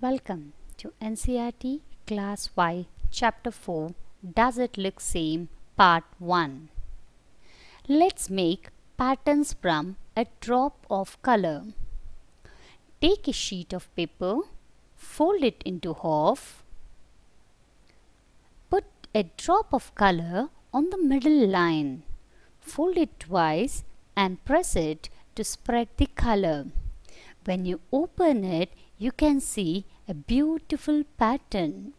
Welcome to NCERT Class Y Chapter 4 Does It Look Same Part 1 Let's make patterns from a drop of color. Take a sheet of paper, fold it into half, put a drop of color on the middle line, fold it twice and press it to spread the color. When you open it, you can see a beautiful pattern.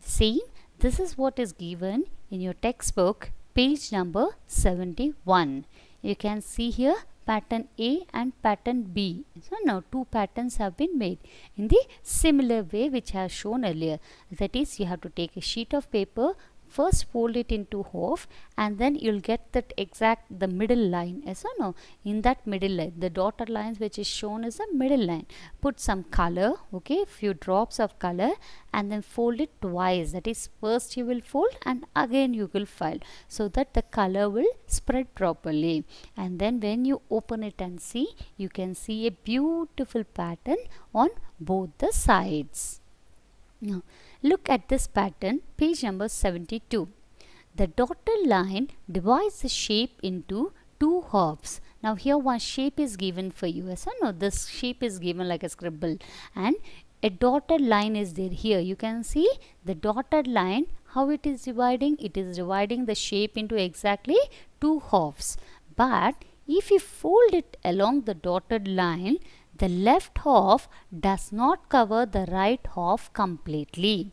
See, this is what is given in your textbook, page number 71. You can see here pattern A and pattern B. So now two patterns have been made in the similar way which I have shown earlier. That is, you have to take a sheet of paper, first fold it into half and then you'll get that exact the middle line. Yes or no? In that middle line the dotted lines which is shown is the middle line. Put some color okay few drops of color and then fold it twice. That is first you will fold and again you will fold so that the color will spread properly. And then when you open it and see you can see a beautiful pattern on both the sides. Now Look at this pattern, page number 72. The dotted line divides the shape into two halves. Now here one shape is given for you. Yes or no? This shape is given like a scribble and a dotted line is there here. You can see the dotted line how it is dividing. It is dividing the shape into exactly two halves. But if you fold it along the dotted line, the left half does not cover the right half completely.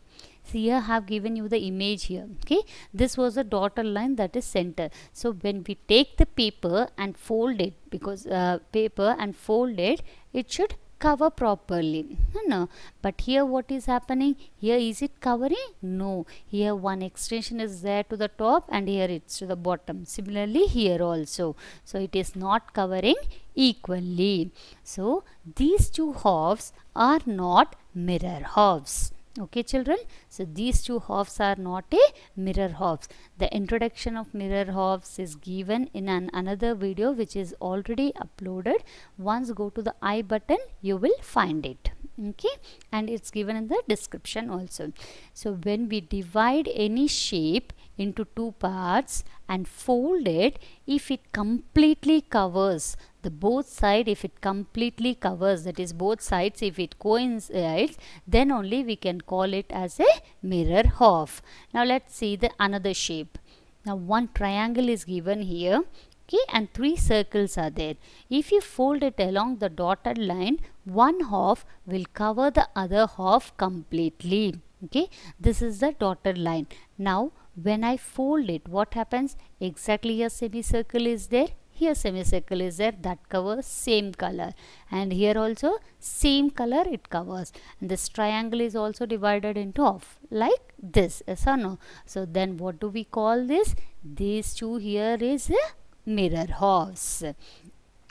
See here I have given you the image here. Okay, this was a dotted line that is center. So when we take the paper and fold it, because uh, paper and fold it, it should cover properly no but here what is happening? Here is it covering? No. Here one extension is there to the top and here it's to the bottom. Similarly here also. So it is not covering equally. So these two halves are not mirror halves okay children. So these two halves are not a mirror halves. The introduction of mirror halves is given in an another video which is already uploaded. Once go to the i button you will find it. Okay? And it's given in the description also. So when we divide any shape into two parts and fold it. If it completely covers the both side if it completely covers that is both sides if it coincides then only we can call it as a mirror half. Now let's see the another shape. Now one triangle is given here okay and three circles are there. If you fold it along the dotted line one half will cover the other half completely okay this is the dotted line. Now when I fold it what happens? Exactly a semicircle is there here semicircle is there that covers same color. And here also same color it covers. And this triangle is also divided into half like this yes or no? So then what do we call this? These two here is a mirror halves.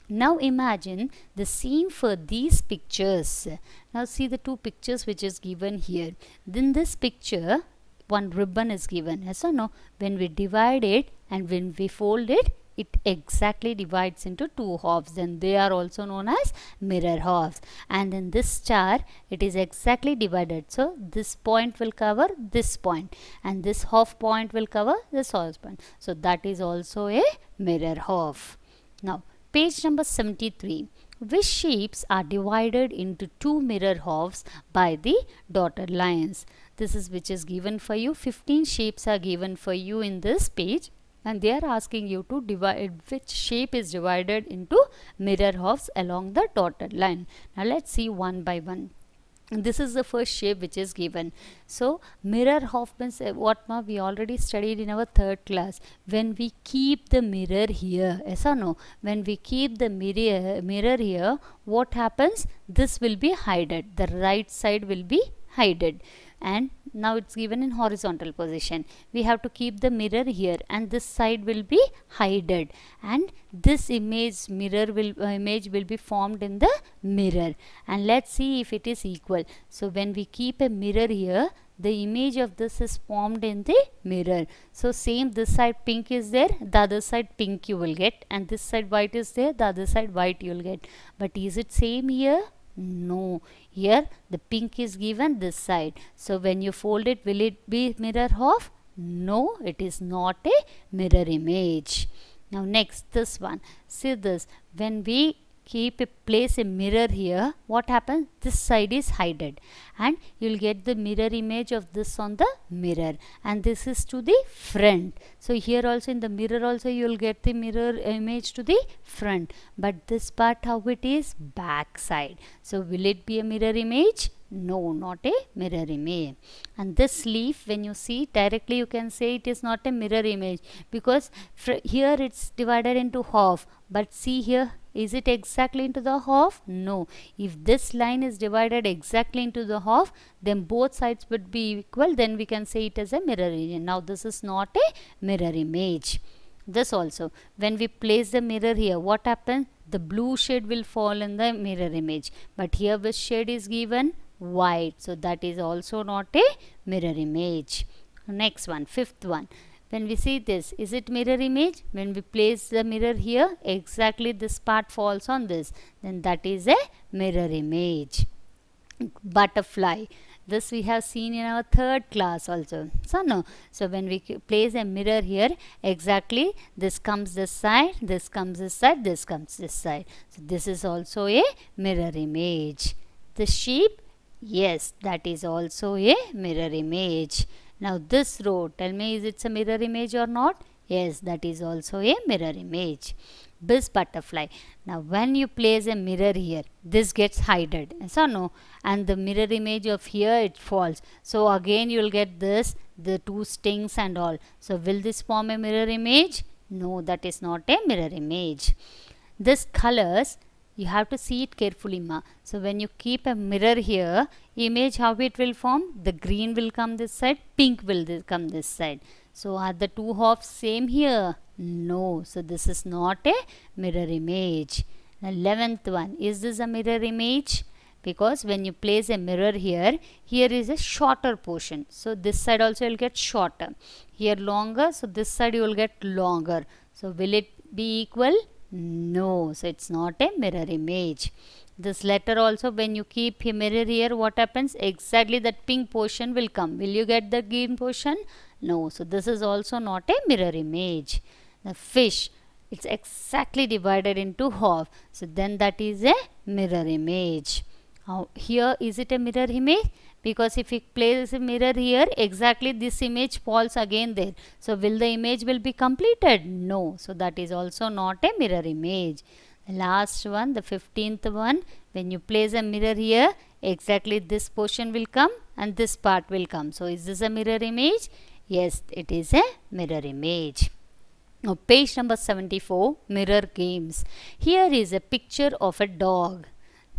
Now imagine the same for these pictures. Now see the two pictures which is given here. Then this picture one ribbon is given. Yes or no? When we divide it and when we fold it it exactly divides into two halves. Then they are also known as mirror halves. And in this star it is exactly divided. So this point will cover this point. And this half point will cover this half point. So that is also a mirror half. Now page number 73 which shapes are divided into two mirror halves by the dotted lines? This is which is given for you. 15 shapes are given for you in this page and they are asking you to divide which shape is divided into mirror halves along the dotted line. Now let's see one by one this is the first shape which is given. So mirror half means uh, what ma we already studied in our third class. When we keep the mirror here yes or no when we keep the mirror mirror here what happens? This will be hidden the right side will be hidden and now it's given in horizontal position. We have to keep the mirror here and this side will be hidden and this image mirror will uh, image will be formed in the mirror. And let's see if it is equal. So when we keep a mirror here the image of this is formed in the mirror. So same this side pink is there the other side pink you will get and this side white is there the other side white you will get. But is it same here No. Here the pink is given this side. So when you fold it, will it be mirror of? No, it is not a mirror image. Now next this one. See this. When we keep a place a mirror here. What happens? This side is hidden and you'll get the mirror image of this on the mirror. And this is to the front. So here also in the mirror also you'll get the mirror image to the front. But this part how it is? Back side. So will it be a mirror image? No not a mirror image. And this leaf when you see directly you can say it is not a mirror image. Because here it's divided into half. But see here is it exactly into the half? No. If this line is divided exactly into the half, then both sides would be equal. Then we can say it as a mirror image. Now this is not a mirror image. This also. When we place the mirror here, what happens? The blue shade will fall in the mirror image. But here which shade is given? White. So that is also not a mirror image. Next one, fifth one. When we see this, is it mirror image? When we place the mirror here, exactly this part falls on this. Then that is a mirror image. Butterfly. This we have seen in our third class also. So no. So when we place a mirror here, exactly this comes this side, this comes this side, this comes this side. So this is also a mirror image. The sheep, yes, that is also a mirror image. Now this row, tell me is it a mirror image or not? Yes, that is also a mirror image. This butterfly. Now when you place a mirror here, this gets hidden. So no, and the mirror image of here it falls. So again you will get this, the two stings and all. So will this form a mirror image? No, that is not a mirror image. This colors, you have to see it carefully ma. So when you keep a mirror here image how it will form? The green will come this side pink will come this side. So are the two halves same here? No. So this is not a mirror image. The 11th one is this a mirror image? Because when you place a mirror here here is a shorter portion. So this side also will get shorter. Here longer so this side you will get longer. So will it be equal no, so it's not a mirror image. This letter also when you keep a mirror here what happens? Exactly that pink portion will come. Will you get the green portion? No, so this is also not a mirror image. The fish, it's exactly divided into half. So then that is a mirror image. Now here is it a mirror image? Because if we place a mirror here exactly this image falls again there. So will the image will be completed? No. So that is also not a mirror image. The last one the 15th one when you place a mirror here exactly this portion will come and this part will come. So is this a mirror image? Yes it is a mirror image. Now page number 74 mirror games. Here is a picture of a dog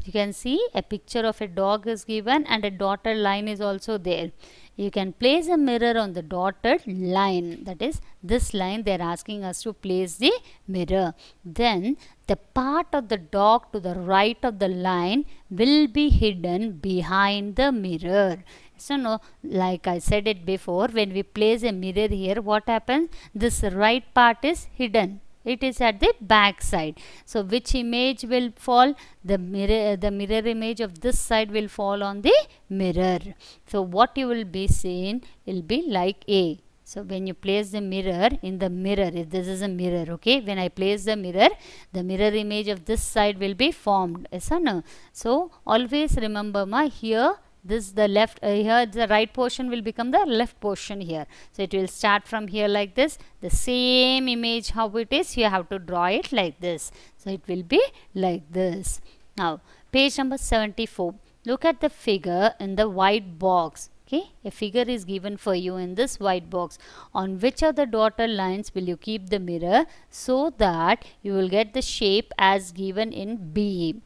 you can see a picture of a dog is given and a dotted line is also there. You can place a mirror on the dotted line. That is this line they are asking us to place the mirror. Then the part of the dog to the right of the line will be hidden behind the mirror. So no like i said it before when we place a mirror here what happens? This right part is hidden it is at the back side. So which image will fall? The mirror the mirror image of this side will fall on the mirror. So what you will be seeing will be like a. So when you place the mirror in the mirror if this is a mirror okay? When i place the mirror the mirror image of this side will be formed yes or no? So always remember ma here this the left uh, here the right portion will become the left portion here. So it will start from here like this. The same image how it is you have to draw it like this. So it will be like this. Now page number 74 look at the figure in the white box. Okay? A figure is given for you in this white box. On which of the dotted lines will you keep the mirror so that you will get the shape as given in B?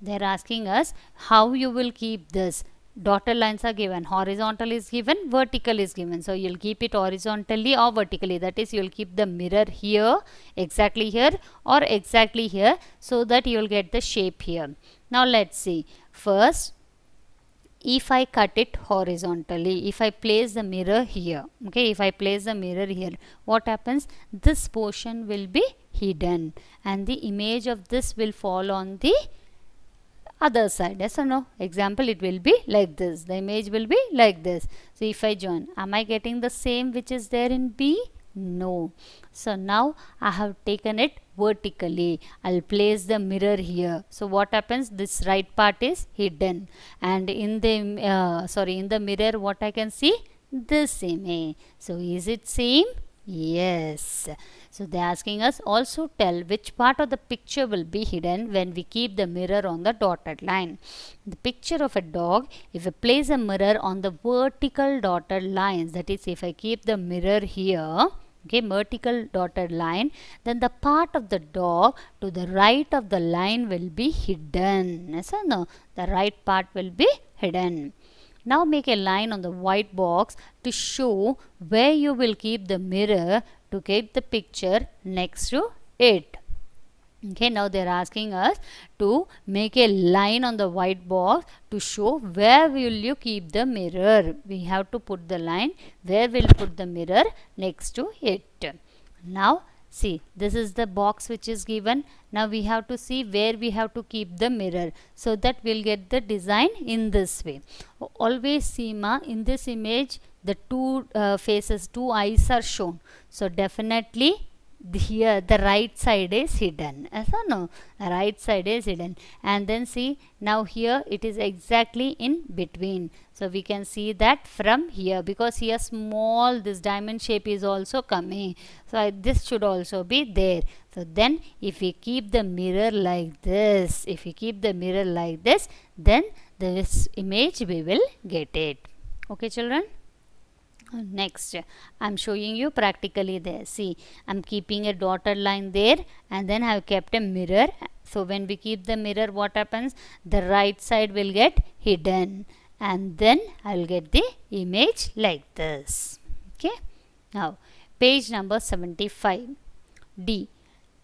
They're asking us how you will keep this dotted lines are given. Horizontal is given vertical is given. So you'll keep it horizontally or vertically. That is you'll keep the mirror here exactly here or exactly here so that you'll get the shape here. Now let's see. First if I cut it horizontally if I place the mirror here okay if I place the mirror here what happens? This portion will be hidden and the image of this will fall on the other side. Yes or no? Example it will be like this. The image will be like this. So if I join am I getting the same which is there in B? No. So now I have taken it vertically. I'll place the mirror here. So what happens? This right part is hidden. And in the uh, sorry in the mirror what I can see? This image so is it same? Yes so they're asking us also tell which part of the picture will be hidden when we keep the mirror on the dotted line. The picture of a dog, if I place a mirror on the vertical dotted lines, that is if I keep the mirror here, okay, vertical dotted line, then the part of the dog to the right of the line will be hidden. Yes or no? The right part will be hidden. Now make a line on the white box to show where you will keep the mirror to get the picture next to it. Okay, now they're asking us to make a line on the white box to show where will you keep the mirror. We have to put the line where we'll put the mirror next to it. Now See, this is the box which is given. Now we have to see where we have to keep the mirror. So that we'll get the design in this way. Always see ma, in this image, the two uh, faces, two eyes are shown. So definitely here the right side is hidden. Yes or no right side is hidden. And then see now here it is exactly in between. So we can see that from here because here small this diamond shape is also coming. So this should also be there. So then if we keep the mirror like this if we keep the mirror like this then this image we will get it. Okay children next i'm showing you practically there see i'm keeping a dotted line there and then i've kept a mirror. So when we keep the mirror what happens? The right side will get hidden and then i'll get the image like this. Okay? Now page number 75 d.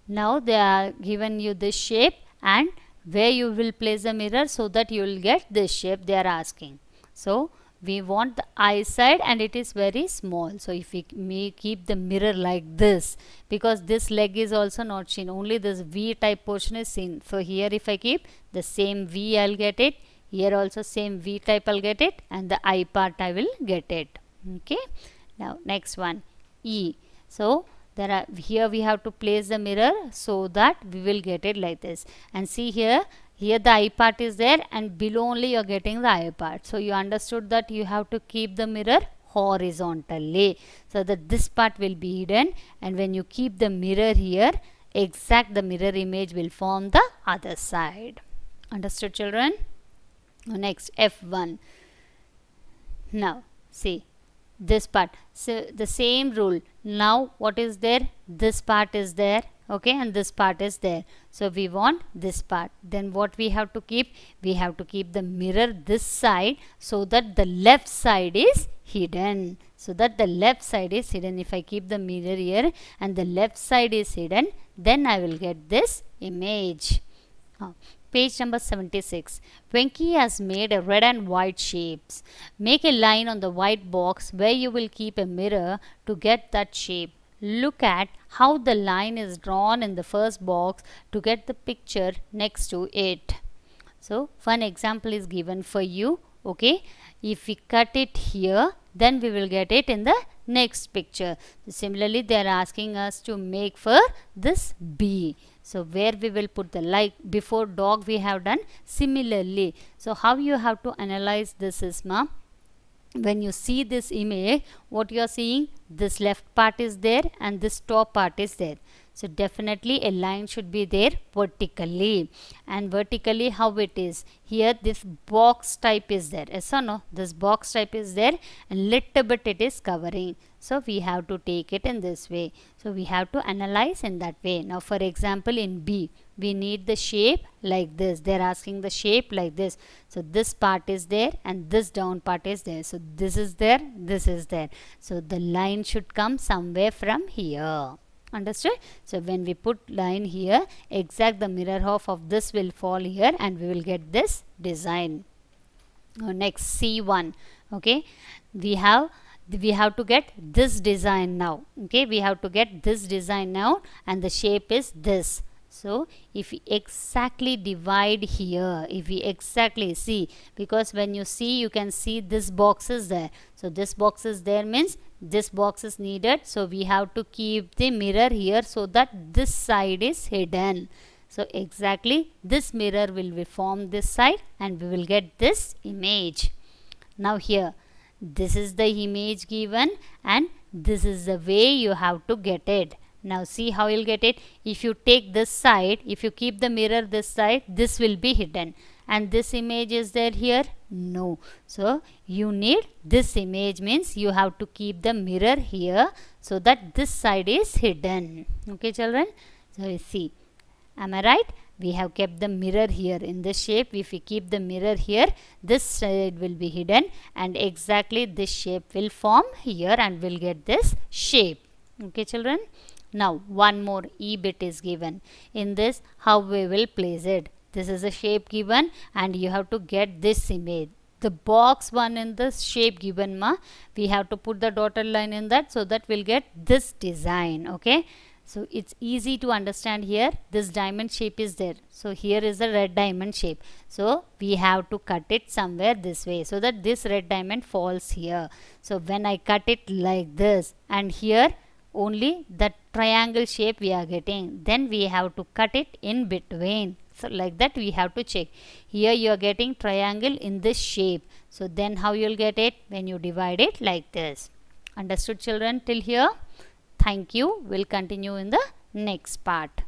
Now they are given you this shape and where you will place the mirror so that you will get this shape they are asking. So we want the eye side and it is very small. So if we may keep the mirror like this because this leg is also not seen only this V type portion is seen. So here if I keep the same V I'll get it. Here also same V type I'll get it and the eye part I will get it. Okay. Now next one E. So there are here we have to place the mirror so that we will get it like this. And see here here the eye part is there and below only you are getting the eye part. So you understood that you have to keep the mirror horizontally so that this part will be hidden and when you keep the mirror here exact the mirror image will form the other side. Understood children? Next F1. Now see this part. So the same rule. Now what is there? This part is there okay and this part is there. So we want this part. Then what we have to keep? We have to keep the mirror this side so that the left side is hidden. So that the left side is hidden. If I keep the mirror here and the left side is hidden then I will get this image. Oh, page number 76 Venki has made a red and white shapes. Make a line on the white box where you will keep a mirror to get that shape look at how the line is drawn in the first box to get the picture next to it. So, one example is given for you. Okay, if we cut it here, then we will get it in the next picture. Similarly, they are asking us to make for this B. So, where we will put the like before dog we have done similarly. So, how you have to analyze this is ma when you see this image what you are seeing this left part is there and this top part is there. So definitely a line should be there vertically. And vertically how it is? Here this box type is there. Yes or no? This box type is there and little bit it is covering. So we have to take it in this way. So we have to analyze in that way. Now for example in B we need the shape like this. They're asking the shape like this. So this part is there and this down part is there. So this is there this is there. So the line should come somewhere from here. Understood? So when we put line here exact the mirror half of this will fall here and we will get this design. Now next c1 okay? We have we have to get this design now okay? We have to get this design now and the shape is this so if we exactly divide here if we exactly see because when you see you can see this box is there. So this box is there means this box is needed. So we have to keep the mirror here so that this side is hidden. So exactly this mirror will be this side and we will get this image. Now here this is the image given and this is the way you have to get it now see how you'll get it. If you take this side, if you keep the mirror this side, this will be hidden. And this image is there here? No. So you need this image means you have to keep the mirror here so that this side is hidden. Okay children? So you see. Am I right? We have kept the mirror here in this shape. If we keep the mirror here, this side will be hidden and exactly this shape will form here and we'll get this shape. Okay children? Now one more E bit is given. In this how we will place it. This is a shape given and you have to get this image. The box one in the shape given ma we have to put the dotted line in that so that we'll get this design okay. So it's easy to understand here this diamond shape is there. So here is the red diamond shape. So we have to cut it somewhere this way so that this red diamond falls here. So when I cut it like this and here only the triangle shape we are getting. Then we have to cut it in between. So like that we have to check. Here you are getting triangle in this shape. So then how you'll get it? When you divide it like this. Understood children till here? Thank you. We'll continue in the next part